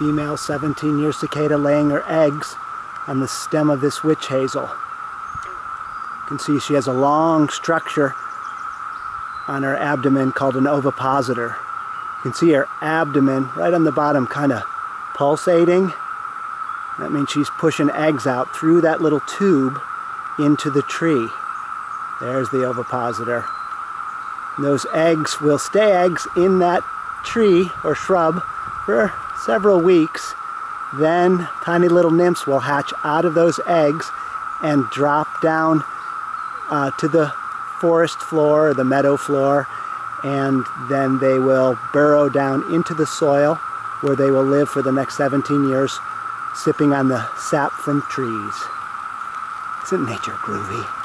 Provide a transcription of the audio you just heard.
female 17 year cicada laying her eggs on the stem of this witch hazel. You can see she has a long structure on her abdomen called an ovipositor. You can see her abdomen right on the bottom kind of pulsating. That means she's pushing eggs out through that little tube into the tree. There's the ovipositor. And those eggs will stay eggs in that tree or shrub for several weeks. Then tiny little nymphs will hatch out of those eggs and drop down uh, to the forest floor or the meadow floor and then they will burrow down into the soil where they will live for the next 17 years sipping on the sap from trees. Isn't nature groovy?